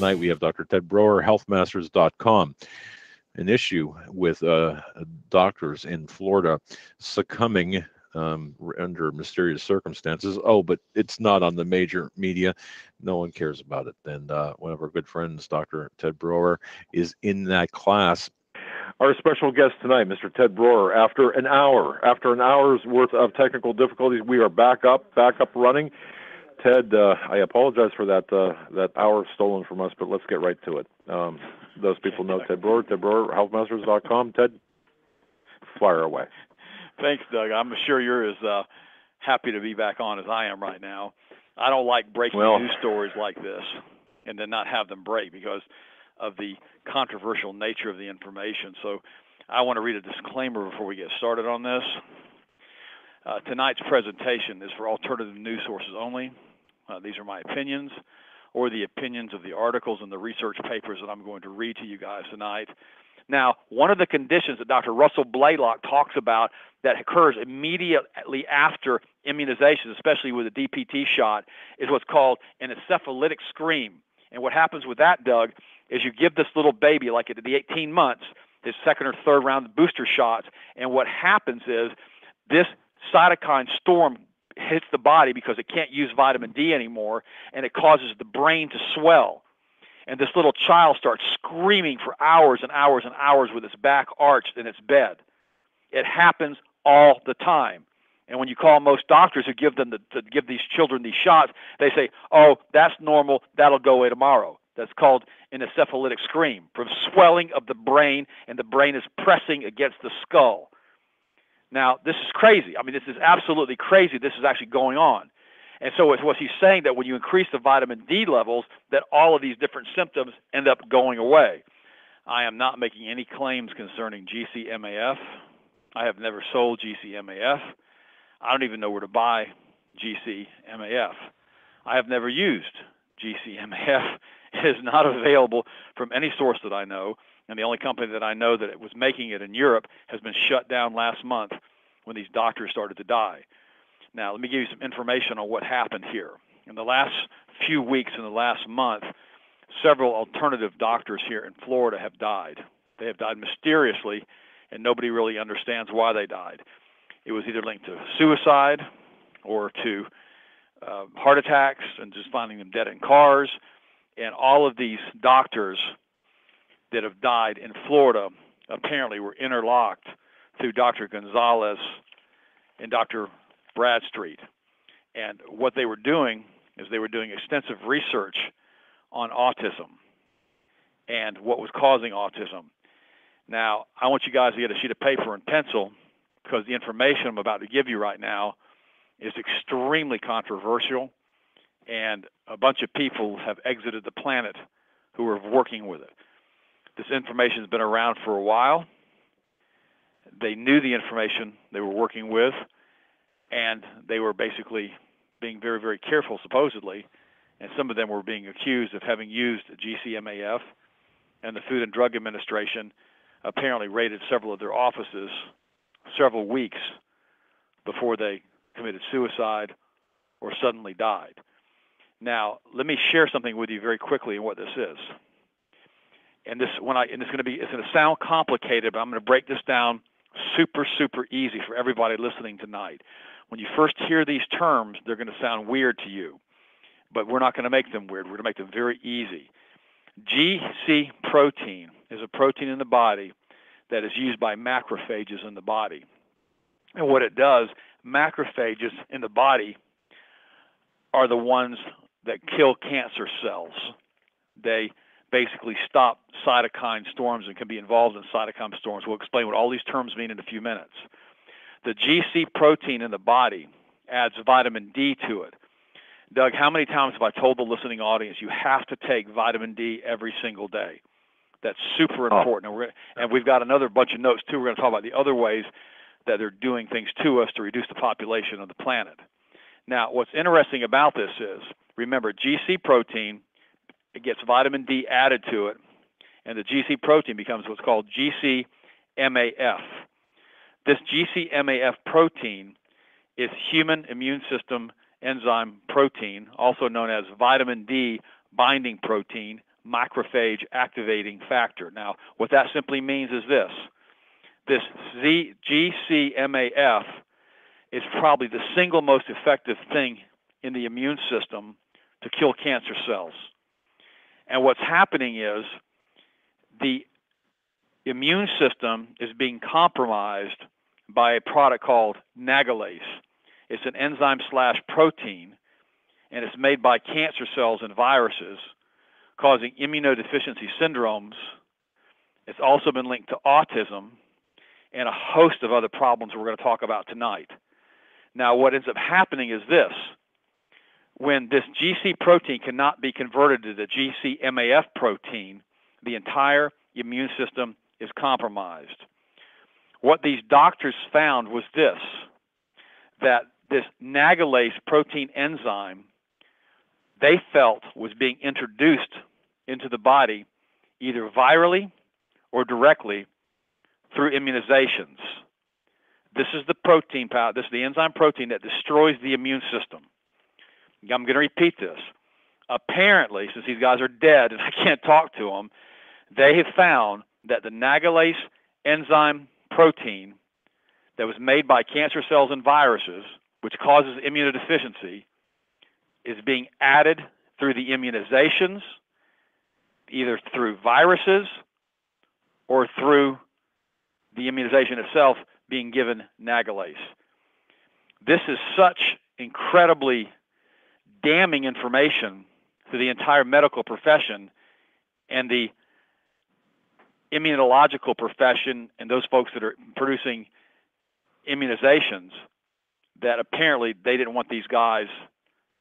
tonight we have Dr. Ted Broer, healthmasters.com. An issue with uh, doctors in Florida succumbing um, under mysterious circumstances. Oh, but it's not on the major media. No one cares about it. And uh, one of our good friends, Dr. Ted Broer, is in that class. Our special guest tonight, Mr. Ted Broer. After an hour, after an hour's worth of technical difficulties, we are back up, back up running. Ted, uh, I apologize for that uh, that hour stolen from us, but let's get right to it. Um, those people know Ted Broer, Ted Broer, healthmasters.com. Ted, fire away. Thanks, Doug. I'm sure you're as uh, happy to be back on as I am right now. I don't like breaking well, news stories like this and then not have them break because of the controversial nature of the information. So I want to read a disclaimer before we get started on this. Uh, tonight's presentation is for alternative news sources only. Uh, these are my opinions or the opinions of the articles and the research papers that I'm going to read to you guys tonight. Now, one of the conditions that Dr. Russell Blaylock talks about that occurs immediately after immunization, especially with a DPT shot, is what's called an encephalitic scream. And what happens with that, Doug, is you give this little baby, like at the 18 months, his second or third round of booster shots, and what happens is this cytokine storm hits the body because it can't use vitamin D anymore, and it causes the brain to swell. And this little child starts screaming for hours and hours and hours with its back arched in its bed. It happens all the time. And when you call most doctors who give them the, to give these children these shots, they say, "Oh, that's normal. That'll go away tomorrow." That's called an encephalitic scream from swelling of the brain, and the brain is pressing against the skull. Now, this is crazy. I mean, this is absolutely crazy. This is actually going on. And so what he's saying that when you increase the vitamin D levels, that all of these different symptoms end up going away. I am not making any claims concerning GCMAF. I have never sold GCMAF. I don't even know where to buy GCMAF. I have never used GCMAF. It is not available from any source that I know, and the only company that I know that was making it in Europe has been shut down last month when these doctors started to die. Now, let me give you some information on what happened here. In the last few weeks, in the last month, several alternative doctors here in Florida have died. They have died mysteriously, and nobody really understands why they died. It was either linked to suicide or to uh, heart attacks and just finding them dead in cars. And all of these doctors that have died in Florida apparently were interlocked through Dr. Gonzalez and Dr. Bradstreet. And what they were doing is they were doing extensive research on autism and what was causing autism. Now, I want you guys to get a sheet of paper and pencil because the information I'm about to give you right now is extremely controversial, and a bunch of people have exited the planet who are working with it. This information has been around for a while. They knew the information they were working with and they were basically being very, very careful, supposedly, and some of them were being accused of having used GCMAF, and the Food and Drug Administration apparently raided several of their offices several weeks before they committed suicide or suddenly died. Now, let me share something with you very quickly on what this is. And this, when I, and it's going to be, it's going to sound complicated, but I'm going to break this down super, super easy for everybody listening tonight when you first hear these terms, they're going to sound weird to you, but we're not going to make them weird. We're going to make them very easy. GC protein is a protein in the body that is used by macrophages in the body. And what it does, macrophages in the body are the ones that kill cancer cells. They basically stop cytokine storms and can be involved in cytokine storms. We'll explain what all these terms mean in a few minutes. The GC protein in the body adds vitamin D to it. Doug, how many times have I told the listening audience you have to take vitamin D every single day? That's super oh. important. Oh. And, and we've got another bunch of notes, too. We're going to talk about the other ways that they're doing things to us to reduce the population of the planet. Now, what's interesting about this is remember, GC protein it gets vitamin D added to it, and the GC protein becomes what's called GCMAF. This GCMAF protein is human immune system enzyme protein, also known as vitamin D binding protein, macrophage activating factor. Now, what that simply means is this this Z- GCMAF is probably the single most effective thing in the immune system to kill cancer cells. And what's happening is the immune system is being compromised by a product called nagalase. It's an enzyme slash protein, and it's made by cancer cells and viruses, causing immunodeficiency syndromes. It's also been linked to autism and a host of other problems we're going to talk about tonight. Now, what ends up happening is this when this GC protein cannot be converted to the GCMAF protein, the entire immune system is compromised. What these doctors found was this that this nagalase protein enzyme they felt was being introduced into the body either virally or directly through immunizations. This is the protein power, this is the enzyme protein that destroys the immune system. I'm going to repeat this. Apparently, since these guys are dead and I can't talk to them, they have found that the nagalase enzyme protein that was made by cancer cells and viruses, which causes immunodeficiency, is being added through the immunizations, either through viruses or through the immunization itself being given nagalase. This is such incredibly damning information to the entire medical profession and the immunological profession and those folks that are producing immunizations that apparently they didn't want these guys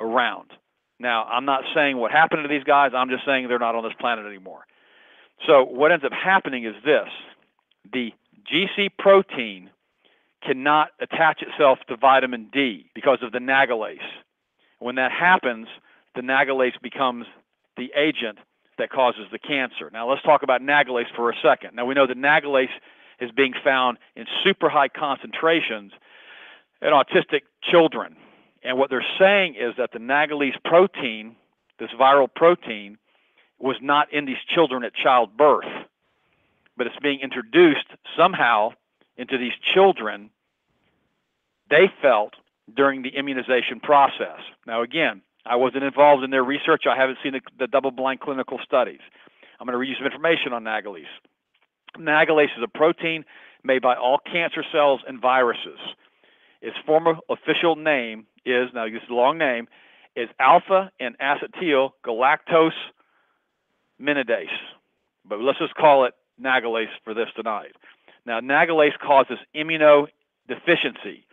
around. Now, I'm not saying what happened to these guys, I'm just saying they're not on this planet anymore. So, what ends up happening is this the GC protein cannot attach itself to vitamin D because of the nagalase. When that happens, the nagalase becomes the agent that causes the cancer. Now let's talk about nagalase for a second. Now we know that nagalase is being found in super high concentrations in autistic children. And what they're saying is that the nagalase protein, this viral protein, was not in these children at childbirth, but it's being introduced somehow into these children. They felt during the immunization process. Now, again, I wasn't involved in their research. I haven't seen the, the double blind clinical studies. I'm going to read you some information on nagalase. Nagalase is a protein made by all cancer cells and viruses. Its former official name is, now this is a long name, is alpha and acetyl galactose minidase. But let's just call it nagalase for this tonight. Now, nagalase causes immunodeficiency.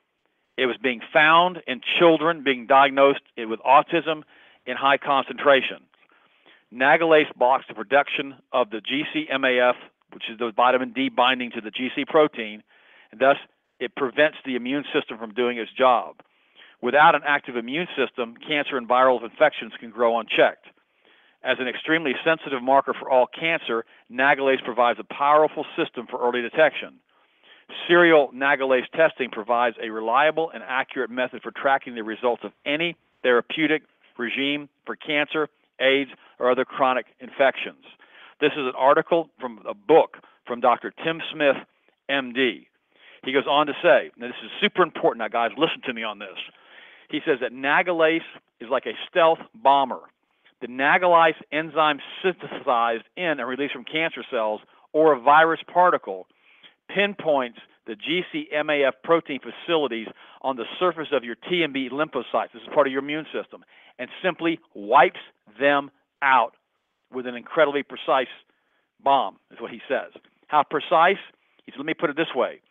It was being found in children being diagnosed with autism in high concentrations. Nagalase blocks the production of the GCMAF, which is the vitamin D binding to the GC protein, and thus it prevents the immune system from doing its job. Without an active immune system, cancer and viral infections can grow unchecked. As an extremely sensitive marker for all cancer, nagalase provides a powerful system for early detection. Serial nagalase testing provides a reliable and accurate method for tracking the results of any therapeutic regime for cancer, AIDS, or other chronic infections. This is an article from a book from Dr. Tim Smith, MD. He goes on to say, and this is super important now, guys, listen to me on this. He says that nagalase is like a stealth bomber. The nagalase enzyme synthesized in and released from cancer cells or a virus particle pinpoints the GCMAF protein facilities on the surface of your T and B lymphocytes. This is part of your immune system, and simply wipes them out with an incredibly precise bomb, is what he says. How precise? He said, let me put it this way.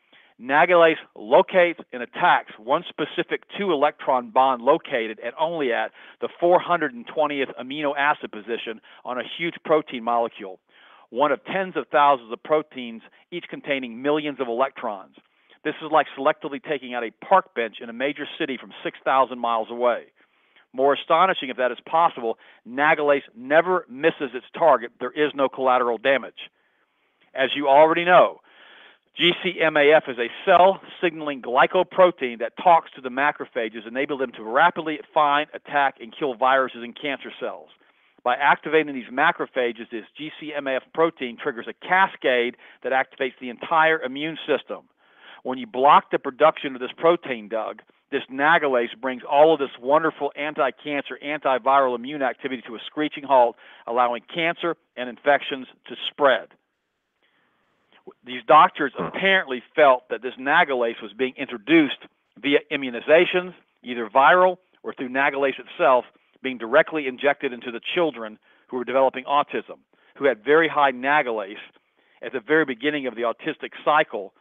Nagalase locates and attacks one specific two electron bond located and only at the 420th amino acid position on a huge protein molecule one of tens of thousands of proteins, each containing millions of electrons. This is like selectively taking out a park bench in a major city from 6,000 miles away. More astonishing, if that is possible, nagalase never misses its target. There is no collateral damage. As you already know, GCMAF is a cell signaling glycoprotein that talks to the macrophages, enabling them to rapidly find, attack, and kill viruses and cancer cells. By activating these macrophages, this GCMAF protein triggers a cascade that activates the entire immune system. When you block the production of this protein, Doug, this nagalase brings all of this wonderful anti-cancer, antiviral immune activity to a screeching halt, allowing cancer and infections to spread. These doctors hmm. apparently felt that this nagalase was being introduced via immunizations, either viral or through nagalase itself, being directly injected into the children who were developing autism, who had very high nagalase at the very beginning of the autistic cycle,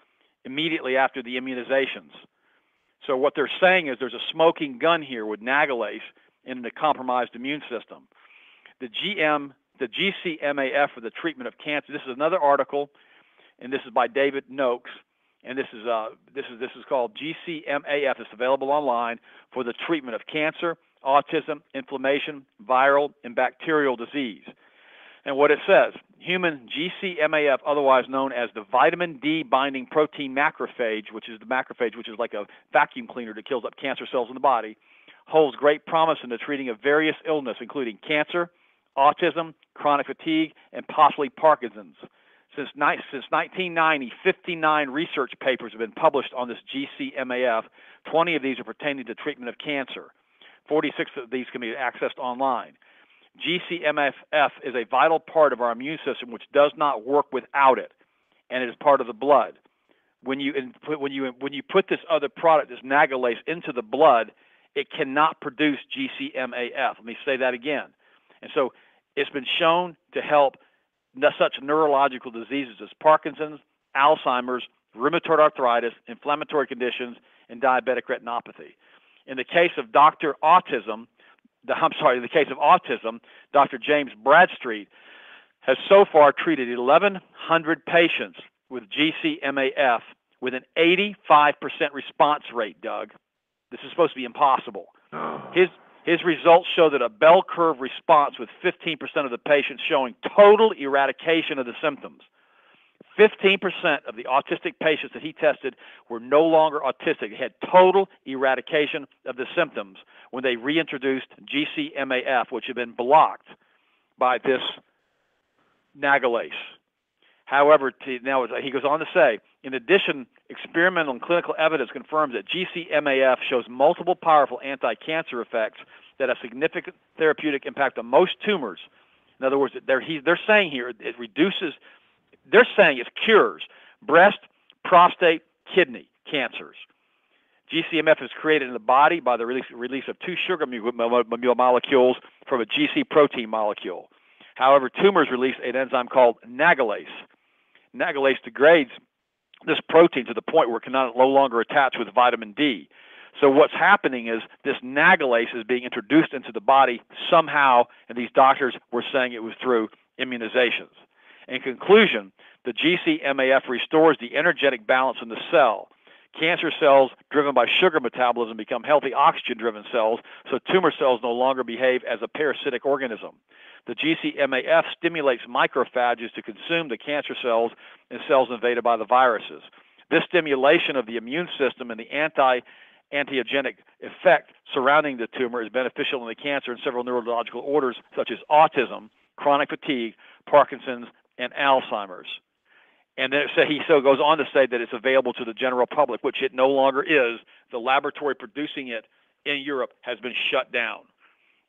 immediately after the immunizations. So what they're saying is there's a smoking gun here with nagalase in the compromised immune system. The GM, the GCMAF for the treatment of cancer. This is another article, and this is by David Noakes, and this is uh, this is this is called GCMAF. It's available online for the treatment of cancer, autism, inflammation, viral, and bacterial disease. And what it says human GCMAF, otherwise known as the vitamin D binding protein macrophage, which is the macrophage, which is like a vacuum cleaner that kills up cancer cells in the body, holds great promise in the treating of various illness, including cancer, autism, chronic fatigue, and possibly Parkinson's. Since, since 1990, 59 research papers have been published on this GCMAF. 20 of these are pertaining to treatment of cancer. 46 of these can be accessed online. GCMAF is a vital part of our immune system which does not work without it, and it is part of the blood. When you input, when you when you put this other product, this nagalase, into the blood, it cannot produce GCMAF. Let me say that again. And so it's been shown to help such neurological diseases as Parkinson's, Alzheimer's, rheumatoid arthritis, inflammatory conditions, and diabetic retinopathy. In the case of Dr. Autism, the, I'm sorry, in the case of autism, Dr. James Bradstreet has so far treated 1,100 patients with GCMAF with an 85% response rate, Doug. This is supposed to be impossible. Oh. His, his results show that a bell curve response with 15% of the patients showing total eradication of the symptoms. 15% of the autistic patients that he tested were no longer autistic. They had total eradication of the symptoms when they reintroduced GCMAF, which had been blocked by this nagalase. However, now he goes on to say, in addition, experimental and clinical evidence confirms that GCMAF shows multiple powerful anti-cancer effects that have significant therapeutic impact on most tumors. In other words, they're, he, they're saying here it reduces they're saying it cures breast, prostate, kidney cancers. GCMAF is created in the body by the release, release of two sugar molecules from a GC protein molecule. However, tumors release an enzyme called nagalase. Nagalase degrades this protein to the point where it can no longer attach with vitamin D. So what's happening is this nagalase is being introduced into the body somehow, and these doctors were saying it was through immunizations. In conclusion, the GCMAF restores the energetic balance in the cell. Cancer cells driven by sugar metabolism become healthy oxygen driven cells, so tumor cells no longer behave as a parasitic organism. The GCMAF stimulates macrophages to consume the cancer cells and cells invaded by the viruses. This stimulation of the immune system and the anti antiogenic effect surrounding the tumor is beneficial in the cancer and several neurological orders such as autism, chronic fatigue, Parkinson's, and Alzheimer's. And then say, he so goes on to say that it's available to the general public, which it no longer is. The laboratory producing it in Europe has been shut down.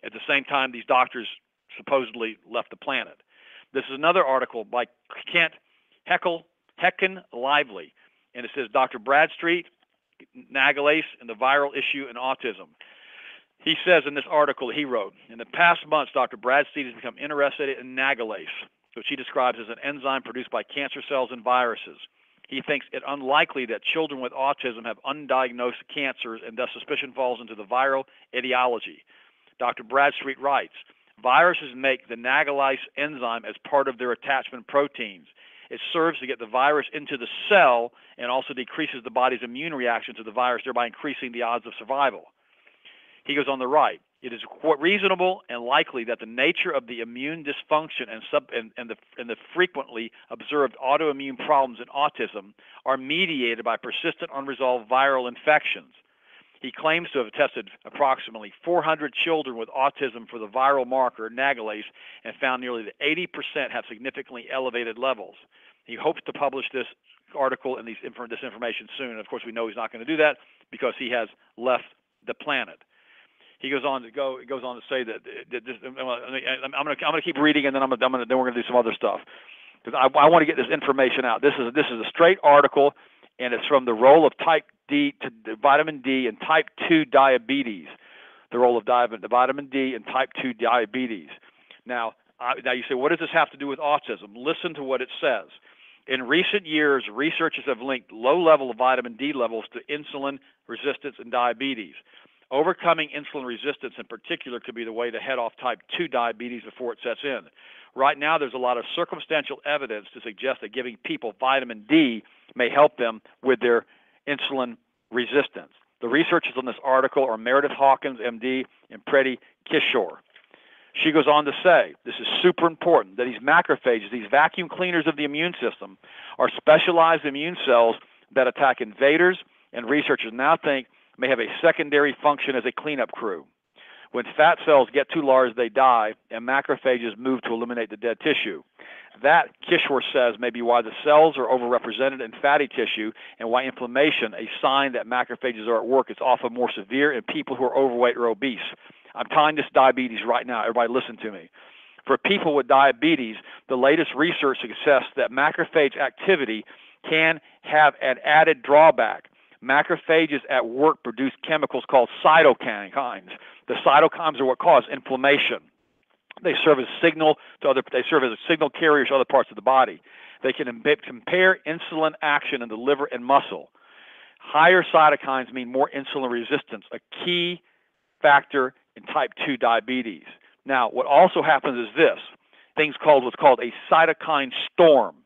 At the same time, these doctors supposedly left the planet. This is another article by Kent Heckel, Hecken Lively, and it says Dr. Bradstreet, Nagalase, and the viral issue in autism. He says in this article he wrote, in the past months, Dr. Bradstreet has become interested in Nagalase which he describes as an enzyme produced by cancer cells and viruses. He thinks it unlikely that children with autism have undiagnosed cancers, and thus suspicion falls into the viral etiology. Dr. Bradstreet writes Viruses make the nagalase enzyme as part of their attachment proteins. It serves to get the virus into the cell and also decreases the body's immune reaction to the virus, thereby increasing the odds of survival. He goes on the right. It is reasonable and likely that the nature of the immune dysfunction and, sub, and, and, the, and the frequently observed autoimmune problems in autism are mediated by persistent unresolved viral infections. He claims to have tested approximately 400 children with autism for the viral marker nagalase and found nearly 80% have significantly elevated levels. He hopes to publish this article and these, this information soon. Of course, we know he's not going to do that because he has left the planet. He goes on to go. He goes on to say that, that this, I'm going to I'm going to keep reading, and then I'm going to then we're going to do some other stuff because I, I want to get this information out. This is this is a straight article, and it's from the role of type D to vitamin D and type 2 diabetes. The role of the vitamin D and type 2 diabetes. Now, uh, now you say, what does this have to do with autism? Listen to what it says. In recent years, researchers have linked low level of vitamin D levels to insulin resistance and diabetes. Overcoming insulin resistance in particular could be the way to head off type 2 diabetes before it sets in. Right now, there's a lot of circumstantial evidence to suggest that giving people vitamin D may help them with their insulin resistance. The researchers on this article are Meredith Hawkins, MD, and Preeti Kishore. She goes on to say, this is super important, that these macrophages, these vacuum cleaners of the immune system, are specialized immune cells that attack invaders, and researchers now think may have a secondary function as a cleanup crew. When fat cells get too large, they die, and macrophages move to eliminate the dead tissue. That, Kishore says, may be why the cells are overrepresented in fatty tissue and why inflammation, a sign that macrophages are at work, is often more severe in people who are overweight or obese. I'm telling this diabetes right now. Everybody listen to me. For people with diabetes, the latest research suggests that macrophage activity can have an added drawback. Macrophages at work produce chemicals called cytokines. The cytokines are what cause inflammation. They serve as signal to other. They serve as a signal carriers to other parts of the body. They can compare insulin action in the liver and muscle. Higher cytokines mean more insulin resistance, a key factor in type 2 diabetes. Now, what also happens is this things called what's called a cytokine storm.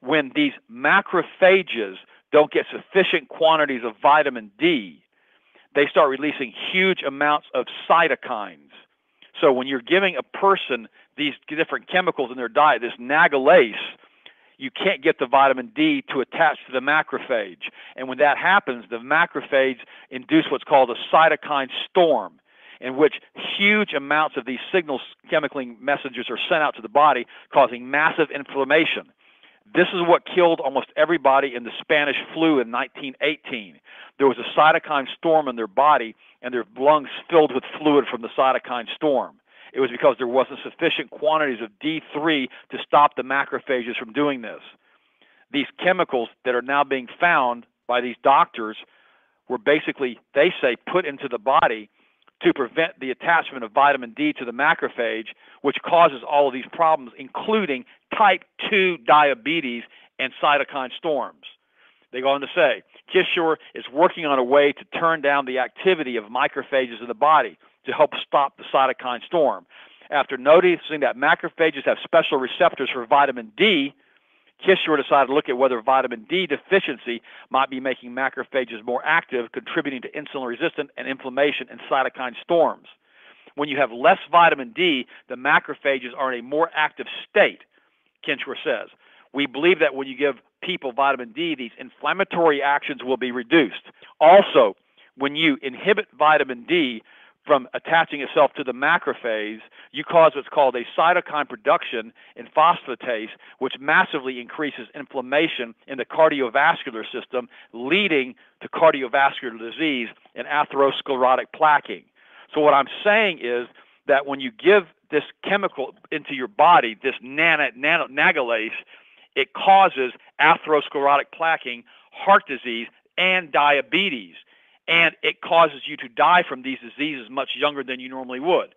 When these macrophages don't get sufficient quantities of vitamin D, they start releasing huge amounts of cytokines. So when you're giving a person these different chemicals in their diet, this nagalase, you can't get the vitamin D to attach to the macrophage. And when that happens, the macrophage induce what's called a cytokine storm in which huge amounts of these signals chemical messengers, are sent out to the body, causing massive inflammation. This is what killed almost everybody in the Spanish flu in 1918. There was a cytokine storm in their body, and their lungs filled with fluid from the cytokine storm. It was because there wasn't sufficient quantities of D3 to stop the macrophages from doing this. These chemicals that are now being found by these doctors were basically, they say, put into the body to prevent the attachment of vitamin D to the macrophage, which causes all of these problems, including type 2 diabetes and cytokine storms. They go on to say Kishore is working on a way to turn down the activity of macrophages in the body to help stop the cytokine storm. After noticing that macrophages have special receptors for vitamin D, Kishore decided to look at whether vitamin D deficiency might be making macrophages more active, contributing to insulin resistance and inflammation and cytokine storms. When you have less vitamin D, the macrophages are in a more active state, Kishore says. We believe that when you give people vitamin D, these inflammatory actions will be reduced. Also, when you inhibit vitamin D, from attaching itself to the macrophage, you cause what's called a cytokine production in phosphatase, which massively increases inflammation in the cardiovascular system, leading to cardiovascular disease and atherosclerotic plaquing. So, what I'm saying is that when you give this chemical into your body, this nano, nano, nagalase, it causes atherosclerotic plaquing, heart disease, and diabetes and it causes you to die from these diseases much younger than you normally would.